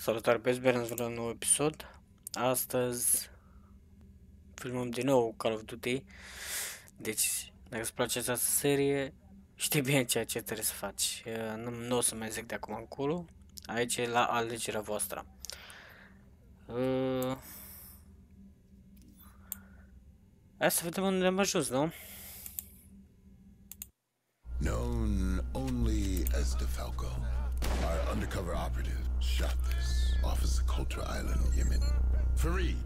Salutare pe Sber într-un nou episod. Astăzi filmăm din nou Call of Duty. Deci, dacă îți place această serie, știi bine ceea ce trebuie să faci. Nu, nu o să mai zic de acum încolo. Aici e la alegerea voastră. Uh... Hai să vedem unde am ajuns, nu? Known only as DeFalco, our undercover operative shot this off of Island, Yemen. Farid,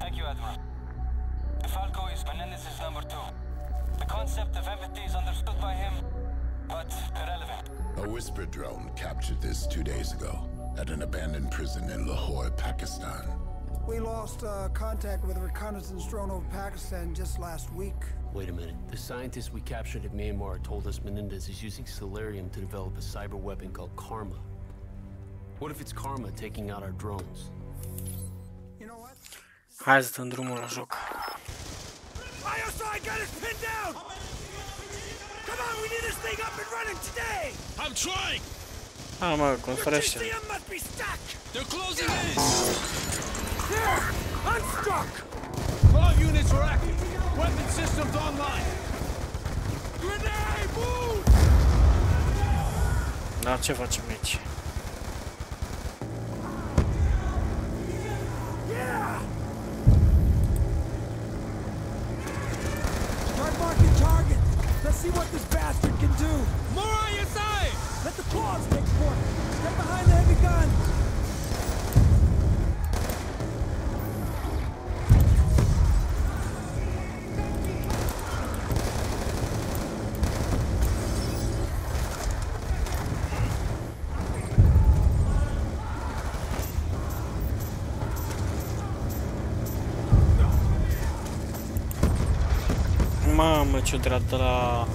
Thank you, Admiral. Falco is Menendez's number two. The concept of empathy is understood by him, but irrelevant. a whisper drone captured this two days ago at an abandoned prison in Lahore, Pakistan. We lost uh, contact with a reconnaissance drone over Pakistan just last week. Wait a minute. The scientists we captured at Myanmar told us Menendez is using Celerium to develop a cyber weapon called Karma. What if it's Karma taking out our drones? You know what? Hai să dăm drumul la joc. ISI got us pinned down! Come on, we need this thing up and running today! I'm trying! Hai mă, construiește. GCM must be stuck! They're closing in! There! Unstuck! All units are active! Weapon systems online! Grenade, move! Dar ce facem aici? Mamă, ce-o dreaptă la...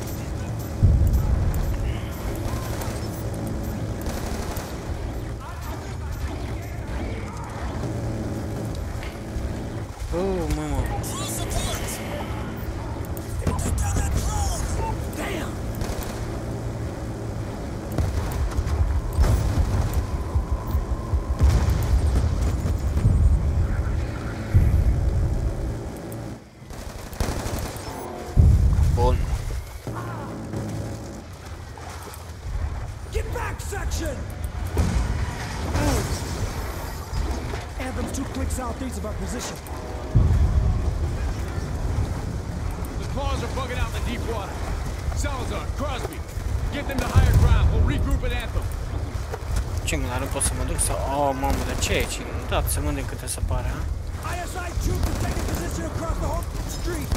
clicks southeast of our position. The claws are bugging out in the deep water. Salazar, Crosby, get them to higher ground. We'll regroup at Anthem. Ce, mă, dar nu pot să mă duc sau... Oh, mamă, de ce aici? Da, să mă de câte se pare, ha? ISI troops are taking position across the whole street.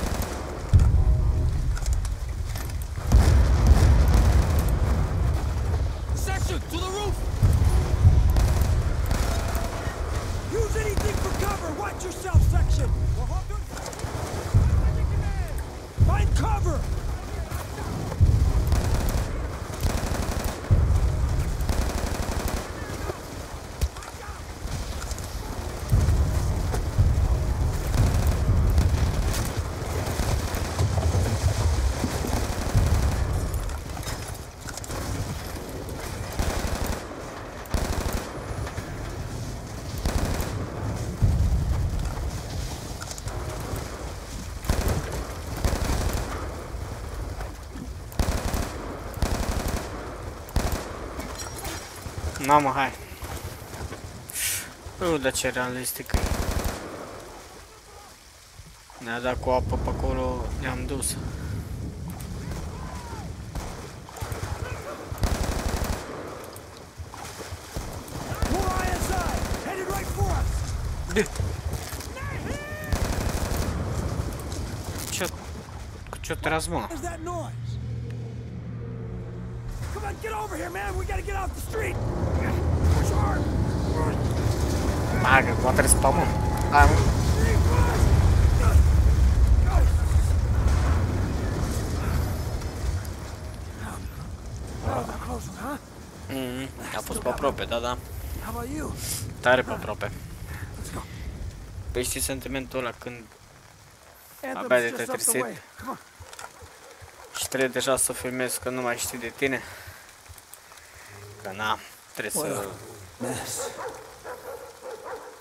Mamă, hai. Nu, dar ce realistic e. Ne-a dat cu apă pe acolo, ne-am dus. What's that noise? Come on, get over here, man. We gotta get off the street. Push hard. Hai, că mă trebuie să pământ. Hai, mă. Close one, huh? Mm, a fost pe aproape, da, da. How about you? Tare pe aproape. Let's go. Păi știi sentimentul ăla când Anthem's Abia de just te-ai up the trezit. way. Come on. și trebuie deja să filmezi că nu mai știi de tine. Că na, trebuie să Mess.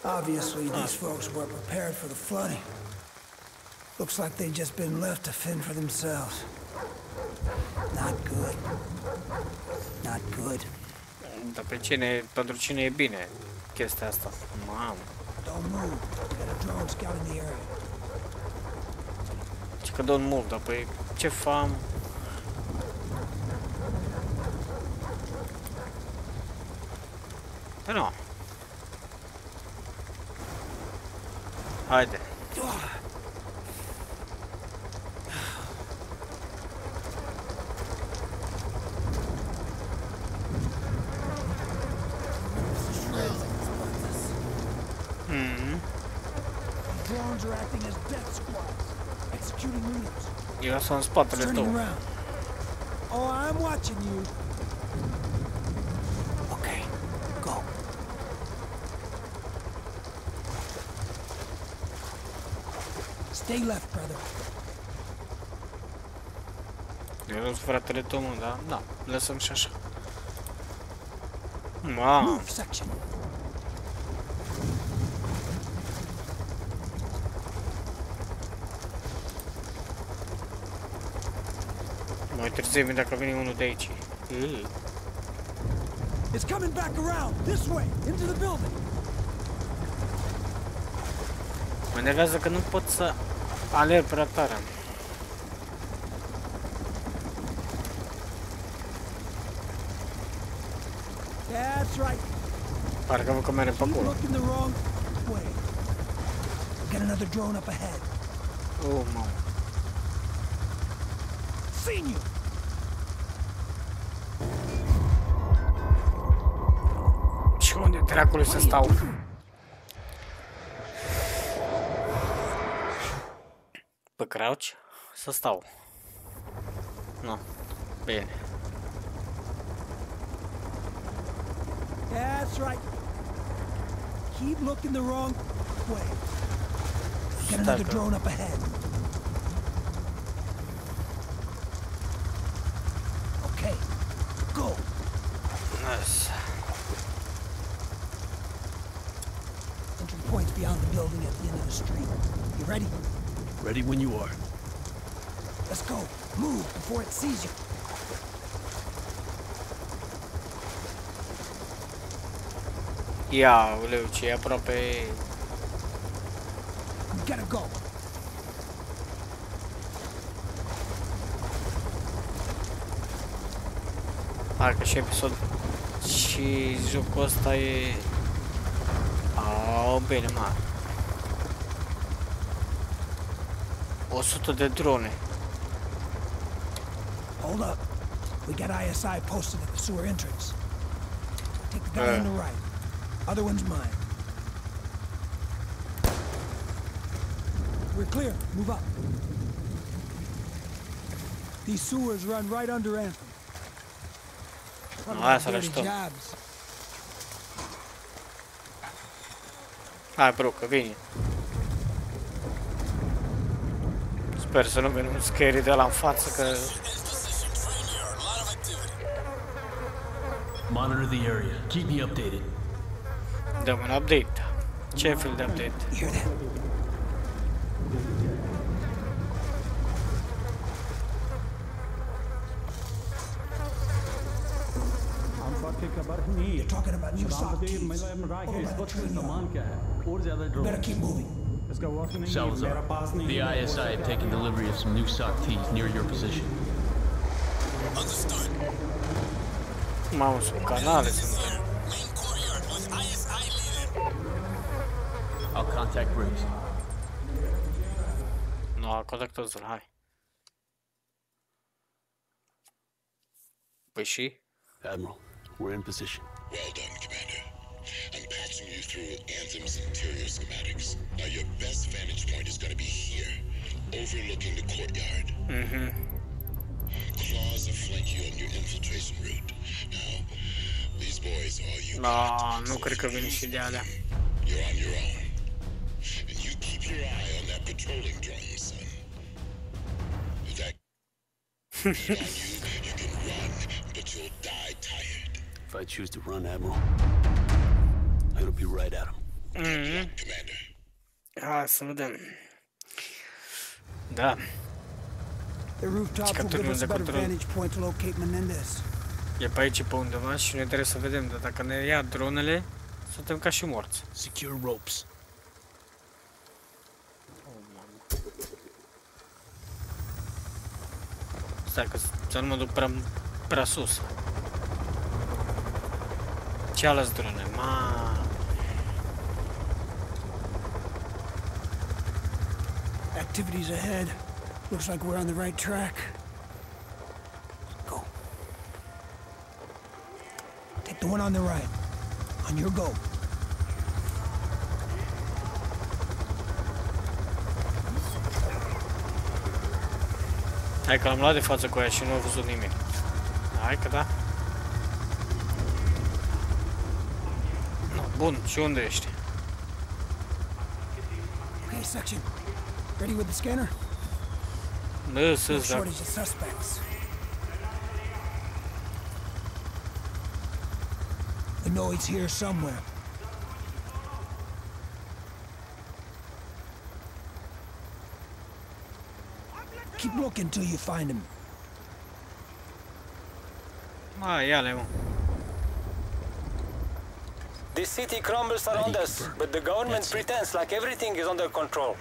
Obviously, these folks weren't prepared for the flooding. Looks like they've just been left to fend for themselves. Not good. Not good. Dar pe cine, pentru cine e bine chestia asta? Mamă, Don't move. Got a drone scouting the area. ce că don't move, dar păi ce fam? În spatele Turning tău. around. Oh, I'm watching you. Stay left, brother. Eu nu sunt fratele tău, mă, dar da, lăsăm și așa. Mamă, Move section. mai târziu dacă vine unul de aici. Ugh. It's coming back around. This way, into the building. Mă enervează că nu pot să alerg prea tare. That's right. Parcă văd că merge pe Keep acolo. looking the wrong way. Got another drone up ahead. Oh, mamă. Seen you. Și unde dracului să stau? Crouch? Să stau. Nu. Bine. That's right. Keep looking the wrong way. Get another drone up ahead. Okay, go. Nice. Entry points beyond the building at the end of the street. You ready? Ready when you are. Let's go. Move before it sees you. Ia, uleu, ce aproape... We gotta go. Ah, Hai că și episod... Și jocul ăsta e... Au, ah, bine, mă. 100 de drone. Hold up. We got ISI posted at the sewer entrance. Take the guy on Uh. the right. Other one's mine. We're clear. Move up. These sewers run right under Anthem. What No, asta le dirty jobs? Hai, bro, că Sper să nu vină un scary de la în față, că... Monitor the area. Keep me updated. Dăm un update. Ce fel de update? You hear that? You're talking about new sock keys. Hold on, between you. Better keep moving. Salazar, the ISI have taken delivery of some new SOC Ts near your position. Understood. Mamă, sunt canale, sunt... Main courtyard with ISI leading. I'll contact Briggs. Nu, colectează-l, hai. Admiral, we're in position. Well done, Commander. I'm patching you through Anthem's interior schematics. Now, your best vantage point is going to be here, overlooking the courtyard. Mm-hmm. Claws will flank you on your infiltration route. Now, these boys are you No, got. nu cred că vine și de alea. You're on your own. And you keep your eye on that patrolling drone, son. If that on you, you can run, but you'll die tired. If I choose to run, Admiral, It'll be right at him. Mhm. Commander. Hai să vedem. Da. The rooftop will give us a better vantage point to locate Menendez. E pe aici pe undeva și noi trebuie să vedem, dar dacă ne ia dronele, suntem ca și morți. Secure ropes. Stai că să nu mă duc prea, prea sus. Ce alăți drone? Ma. Activities ahead. Looks like we're on the right track. Go. Take the one on the right. On your go. Hai că l-am luat de față cu aia și nu au văzut nimic. Hai că da. No, bun, și unde ești? Okay, section. Ready with the scanner? Bă, No sus, da. shortage of suspects. We know he's here somewhere. Keep looking till you find him. Ma, ia-le, mă. The city crumbles around us, but the government pretends like everything is under control.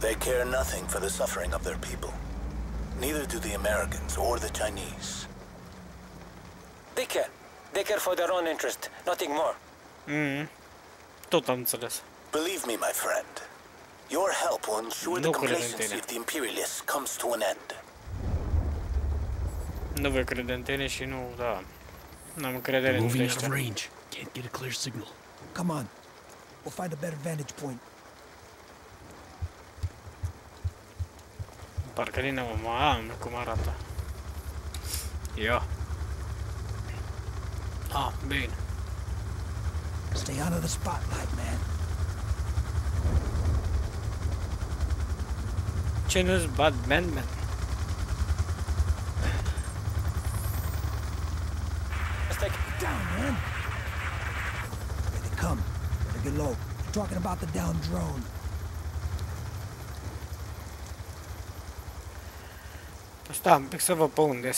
They care nothing for the suffering of their people. Neither do the Americans or the Chinese. They care. They care for their own interest, nothing more. Mhm. Tot am înțeles. Believe me, my friend, your help will ensure the Nu cred complacency of the Imperialists comes to an end. Nu voi crede în tine și nu, da. N-am încredere în Moving out of range. Can't get a clear signal. Come on. We'll find a better vantage point. Parcă din nou, mamă, cum arată. Ia. Ah, bine. Stay out of the spotlight, man. Ce nu-ți bat Batman? Let's take it Down, man. Here they come. Better get low. They're talking about the down drone. Stai un pic să văd pe unde.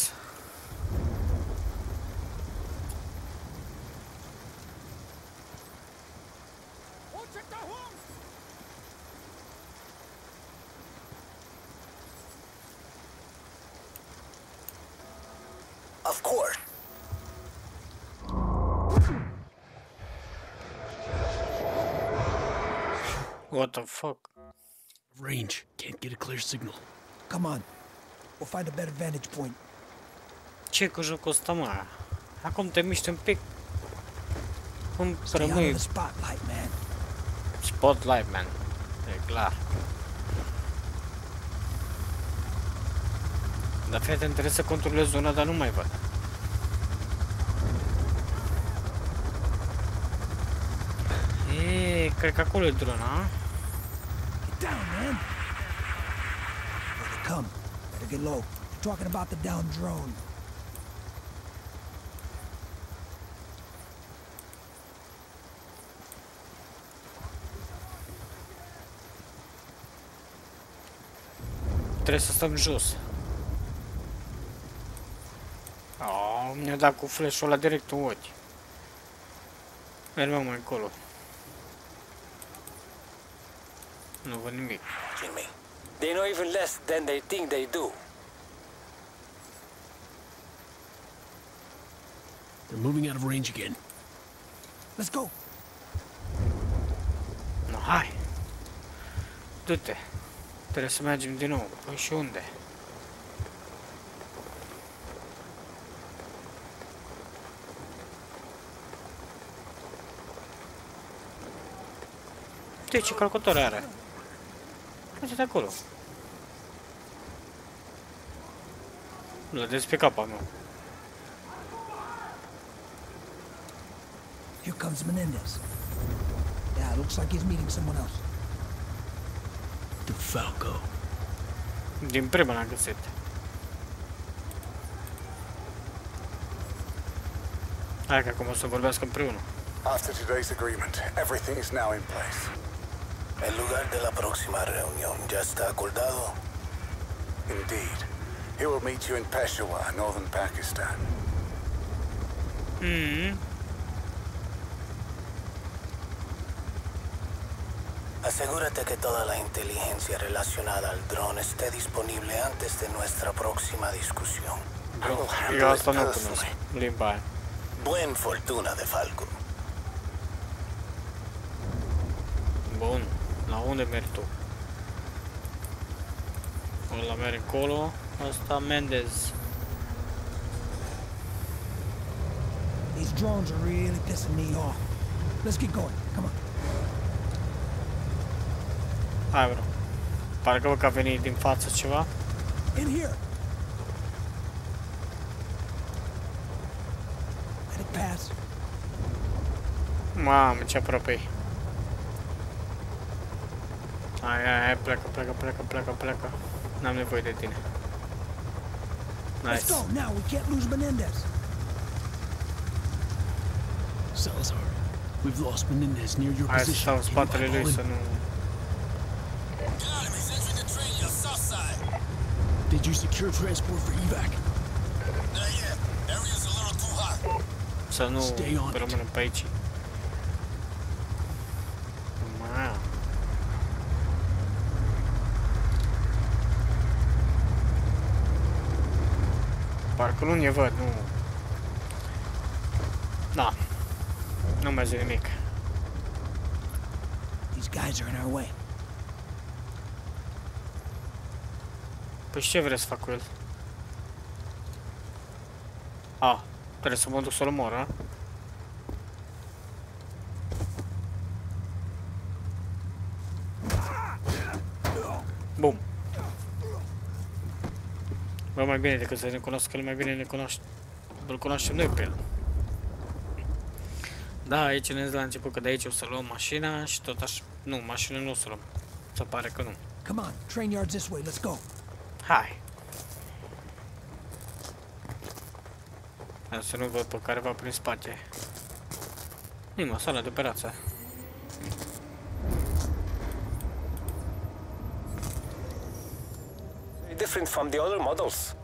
Of course. What the fuck? Range. Can't get a clear signal. Come on. We'll find a better vantage point. Ce cu jocul ăsta, mă? Acum te miști un pic. Cum Stay out of rămâi the spotlight, man. spotlight, man. E clar. Dar fii atent, trebuie să controlez zona, dar nu mai văd. E, cred că acolo e drona, a? Get down, man. Here they come. Better get low. They're talking about the down drone. Trebuie să stăm jos. Oh, mi-a dat cu flash-ul ăla direct în ochi. Mergem mai încolo. Nu văd nimic. Watching me. They know even less than they think they do. They're moving out of range again. Let's go. No, hai! Du-te! Trebuie să mergem din nou. Păi și unde? Uite ce calculator are. Uite-te acolo. L-a pe capa meu. Here comes Menendez. Yeah, it looks like he's meeting someone else. The Falco. Din prima l-am găsit. Hai că acum o să vorbească împreună. After today's agreement, everything is now in place. El lugar de la próxima reunión ya está acordado. Indeed. He will meet you in Peshawar, northern Pakistan. Mm. Asegúrate que toda la inteligencia relacionada al dron esté disponible antes de nuestra próxima discusión. Bro, nu. Buen fortuna de Falco. Bun. La unde mergi tu? Ăla merge încolo. Asta Mendez. These drones are really pissing me off. Let's get going. Come on. Hai, bro. Parcă că a venit din față ceva. In here. Let it pass. Mamă, ce aproape -i. Hai, hai, hai, pleacă, pleacă, pleacă, pleacă, pleacă. N-am nevoie de tine. Let's Nice. go now. We can't lose Menendez. Salazar, we've lost Menendez near your Hai să position. stau în Can you spatele eyeball lui him? să nu... Did you secure transport for evac? Să nu Stay on it. rămână pe aici. Mamă. Parcă nu ne văd, nu... Da. Nu mai zic nimic. These guys are in our way. Păi și ce vrei să fac cu el? A, trebuie să mă duc să-l omor, a? Bum. Bă, mai bine decât să ne cunosc el, mai bine ne cunoaște. Îl cunoaștem noi pe el. Da, aici ne la început că de aici o să luăm mașina și tot așa... Nu, mașina nu o să luăm. Se pare că nu. Come on. Train yard's this way. Let's go. Hai! Hai să nu văd pe careva prin spate. Nima, sala de operație. Very different from the other models.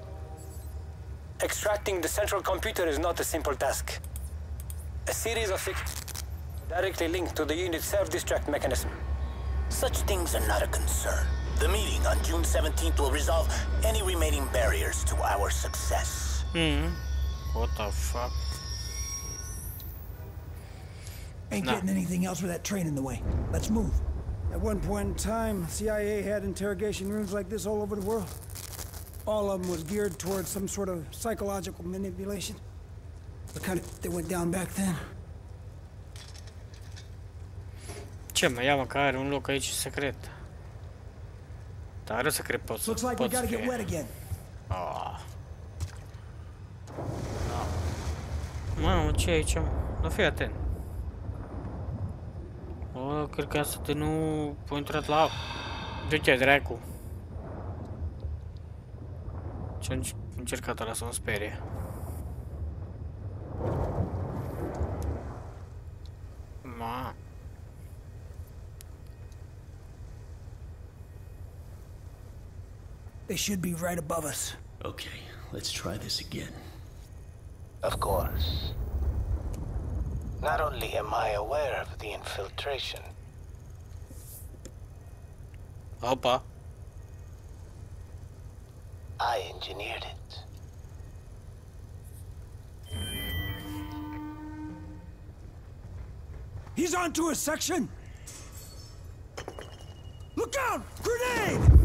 Extracting the central computer is not a simple task. A series of sig- directly linked to the unit's self-destruct mechanism. Such things are not a concern. The meeting on June 17th will resolve any remaining barriers to our success. Hmm. What the fuck? Ain't No. getting anything else with that train in the way. Let's move. At one point in time, CIA had interrogation rooms like this all over the world. All of them was geared towards some sort of psychological manipulation. What kind of they went down back then? Ce mă, ia mă că un loc aici secret. Dar are secret pot să Looks like we pot să gotta get fie. wet again. Ah. Mamă, ce e aici? mă? Nu fii atent. O, cred că asta de nu a intrat la apă. Du-te, dracu. Ce-a înc- încercat ăla să mă sperie. Should be right above us. Okay, let's try this again. Of course. Not only am I aware of the infiltration, Opa. I engineered it. He's onto a section. Look out! Grenade!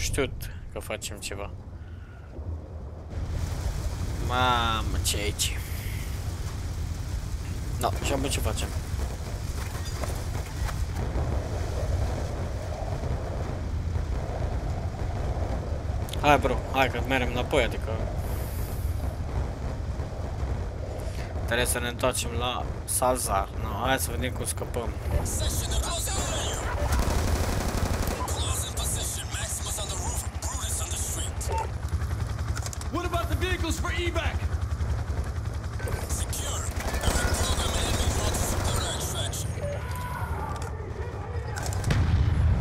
Știut că facem ceva. Mamă, ce e aici? Da, și acum ce facem? Hai, bro, hai că mergem înapoi, adică... Trebuie să ne întoarcem la Salzar. No, hai să vedem cum scăpăm.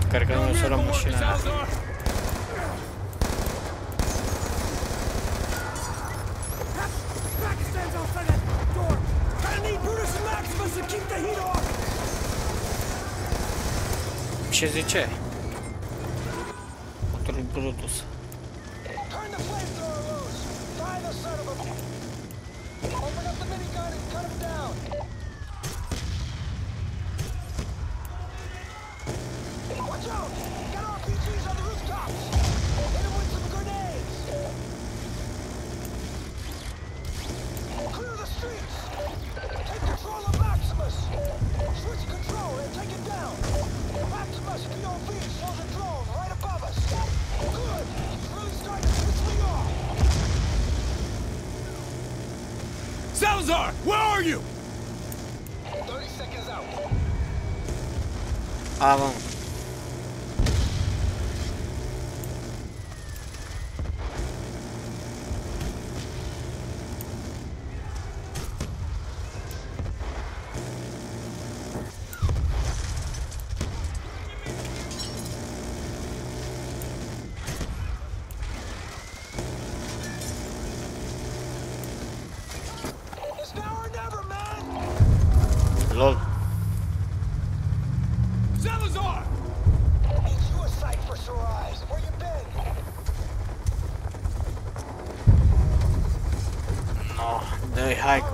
cargándose la mochila. Ce zice? Motorul Brutus. Balzar! Where are you? 30 seconds out. Ah, vamos.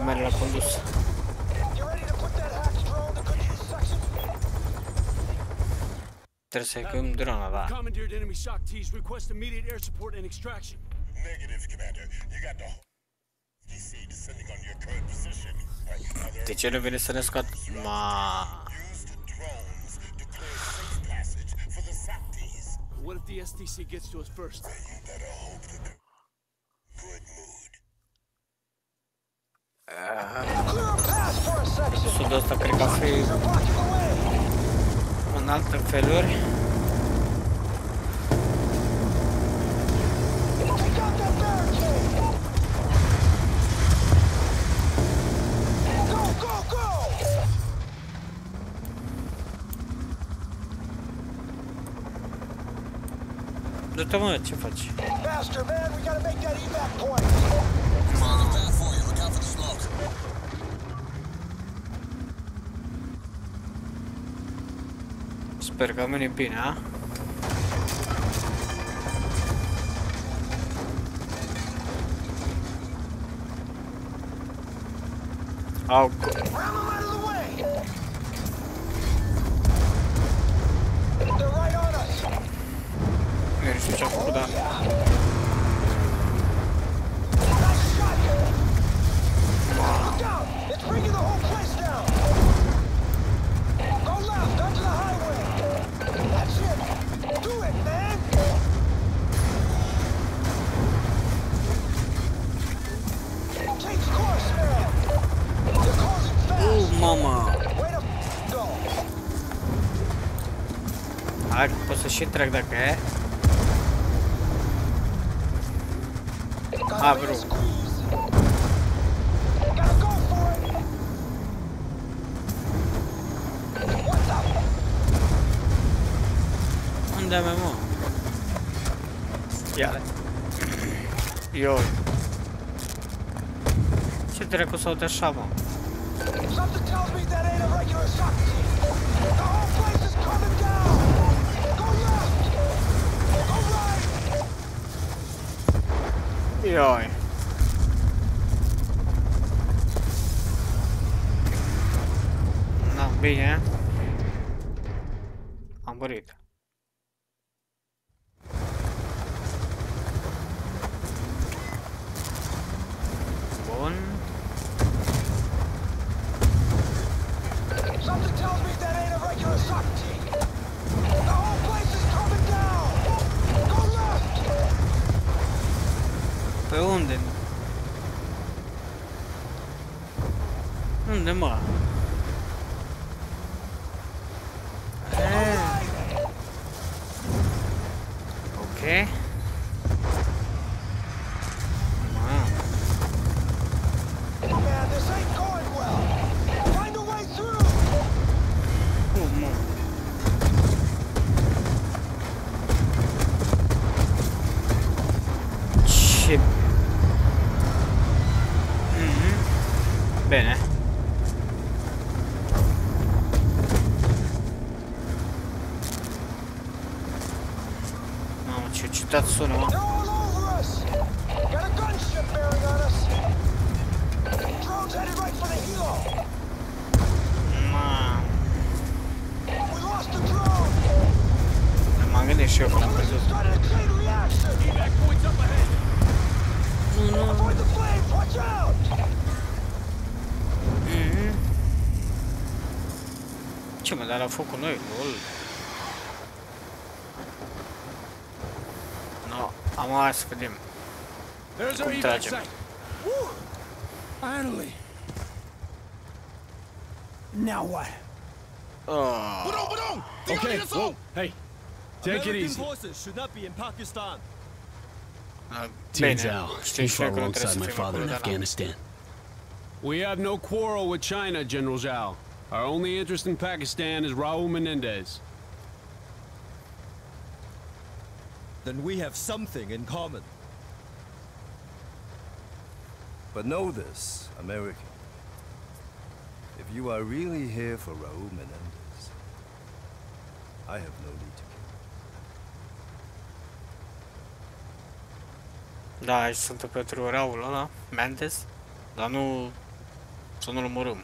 me la conduce. Terse gün drone'a Negative, Commander. You got the DC descending on your current position. Teacher Wilson's got ma. What if the SDC gets to us first? Sudostul cred că a fi în alte feluri. Du-te mă, ce faci? Mamă! Sper că am venit bine, a? Au... Nu știu ce a făcut, dar... Down! It's breaking the hole! shitrakdak é. Abro. Onde é mesmo? Yeah. Yo. Ce dracu s-au așa, mă? Something tells me that ain't a regular shock team. The whole place is coming down! đi rồi. Non đi nhé, không có điện. Bốn. fue hunden. Hunden más. 呗呢 am hai să. There's our Cum evac tragem. site. Finally. Now what? Oh, Okay, whoa, hey, take it easy. forces should not be in Pakistan. uh, Tian bine, Zhao, știm he și noi fought că nu trebuie alongside my father in. Afghanistan. We have no quarrel with China, General Zhao. Our only interest in Pakistan is Raul Menendez. Then we have something in common. But know this, American. If you are really here for Raul Menendez, I have no need to kill. Da, aici sunt pentru Raul ăla, Mendes, dar nu să nu-l omorâm.